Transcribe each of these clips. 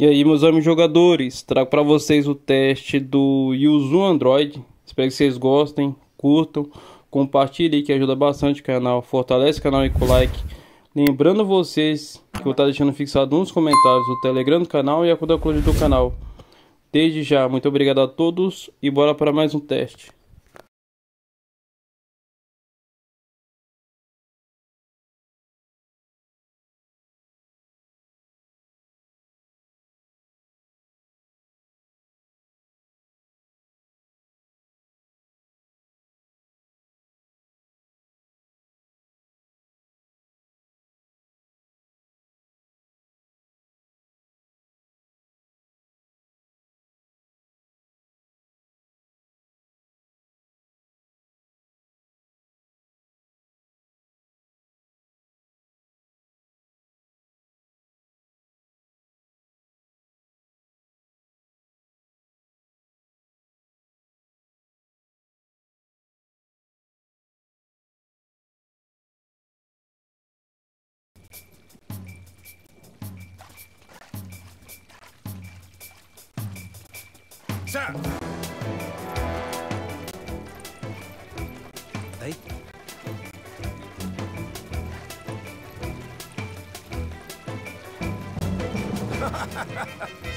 E aí, meus amigos jogadores, trago para vocês o teste do Yuzu Android. Espero que vocês gostem, curtam, compartilhem que ajuda bastante o canal, fortalece o canal e com like. Lembrando vocês que eu vou estar deixando fixado nos comentários o Telegram do canal e a conta do canal. Desde já, muito obrigado a todos e bora para mais um teste. Sir! Hey? You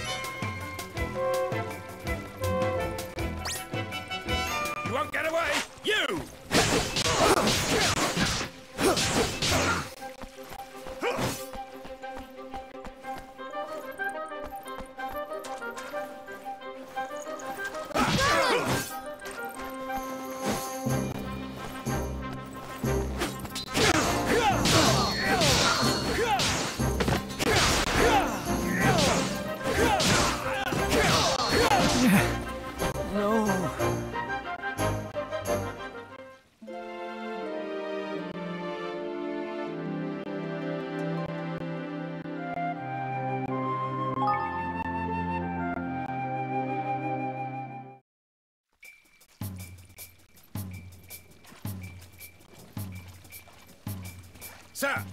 Sir!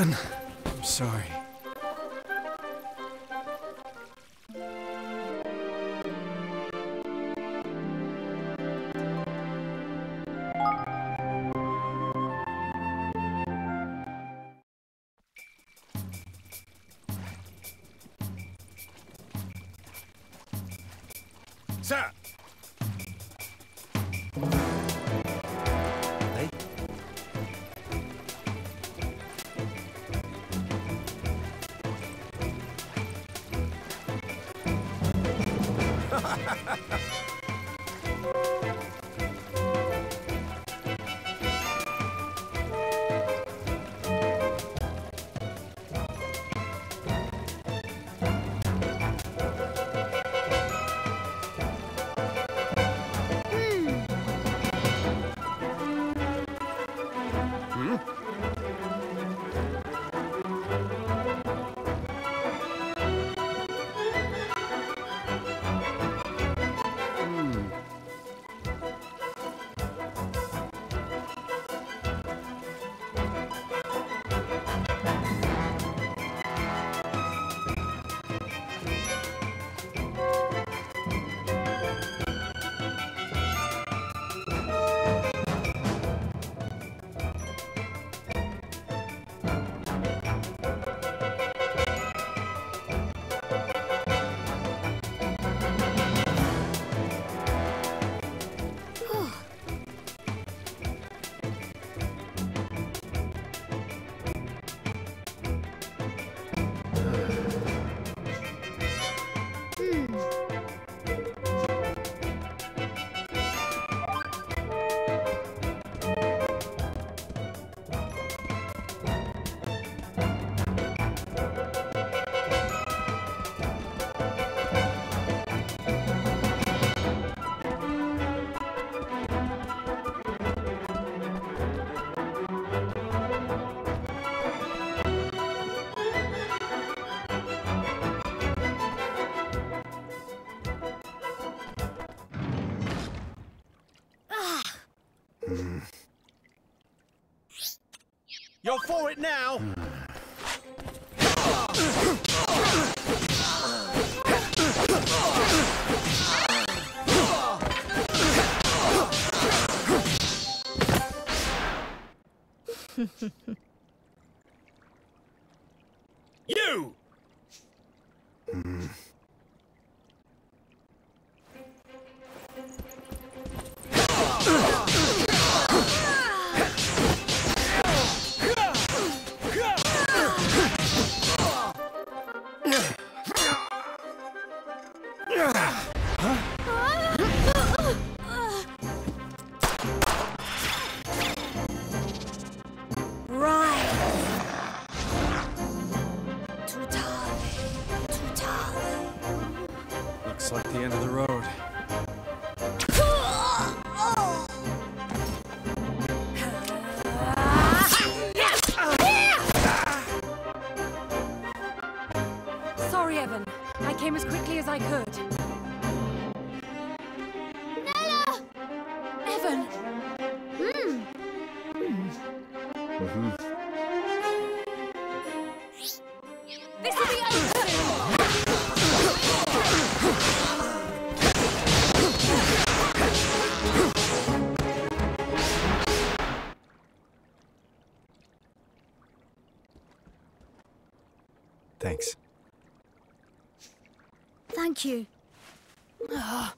I'm sorry. You're for it now! Evan. I came as quickly as I could. Thank you. Ah,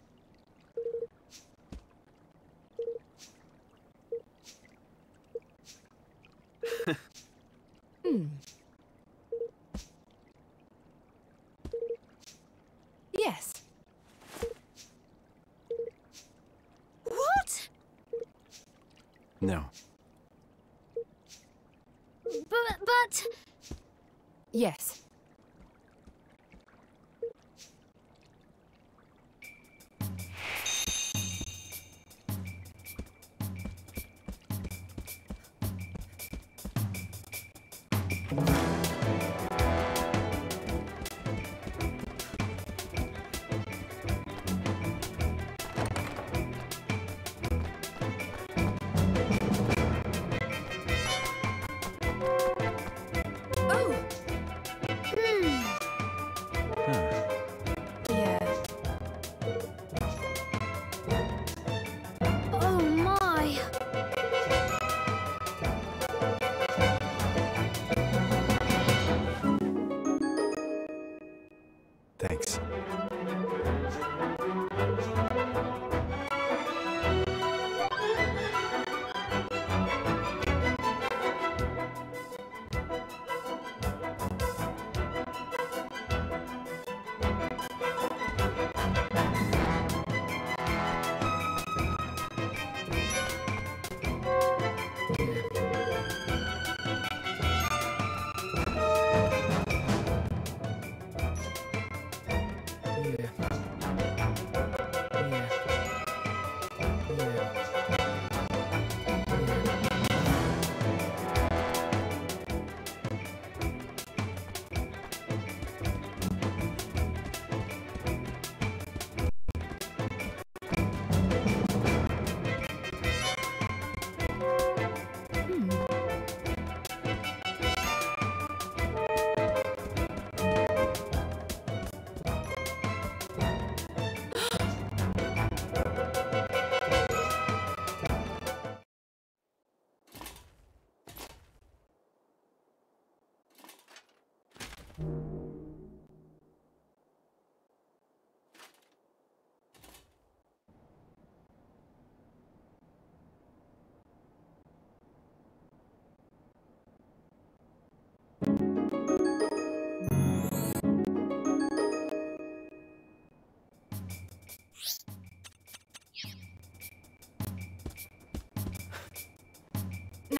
Oh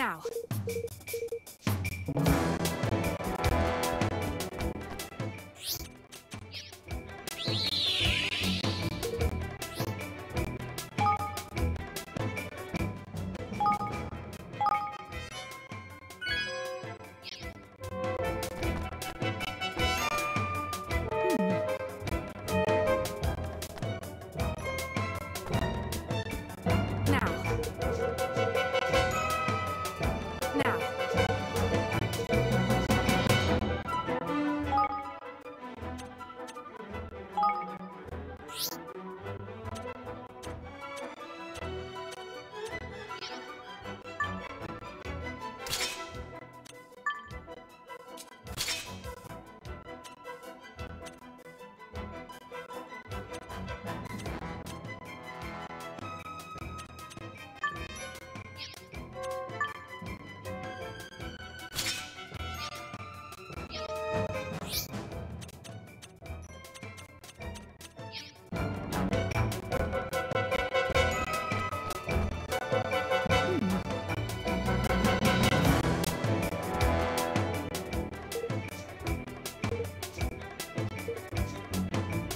Now.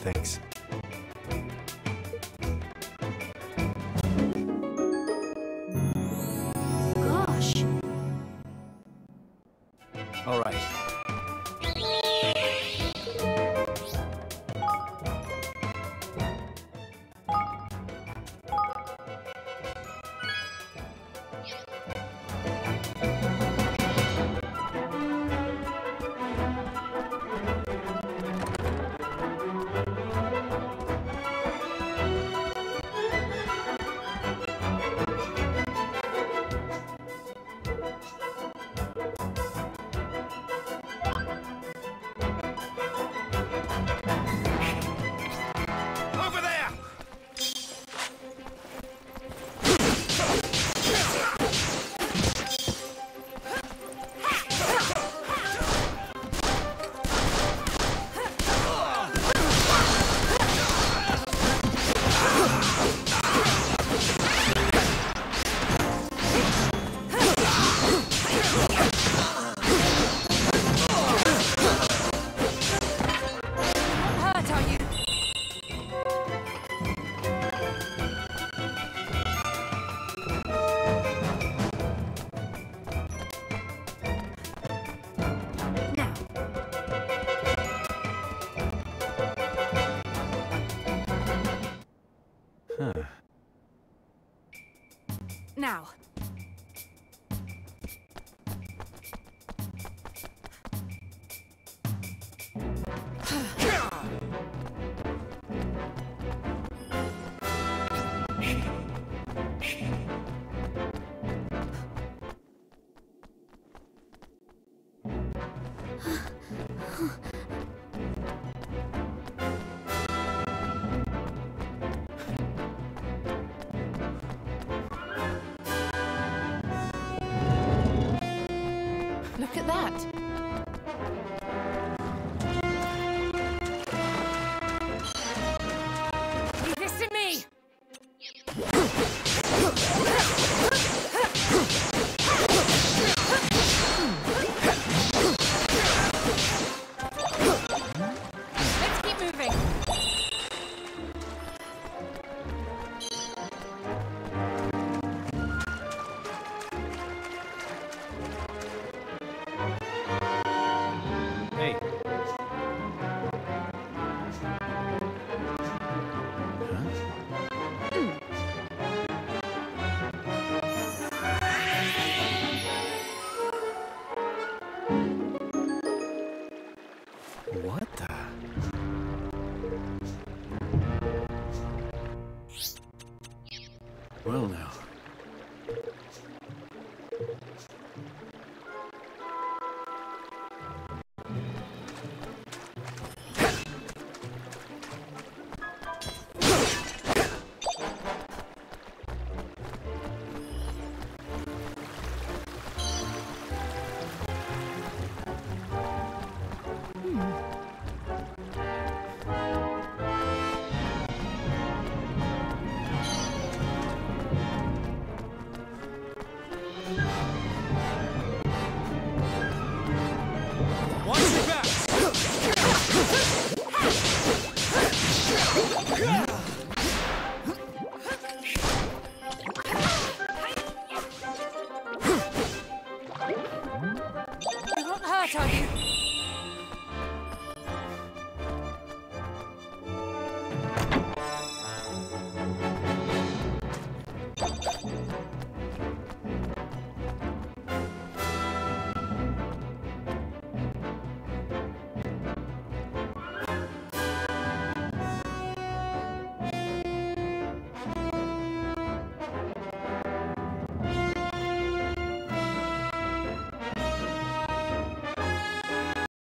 Thanks. Huh. Now. Well now.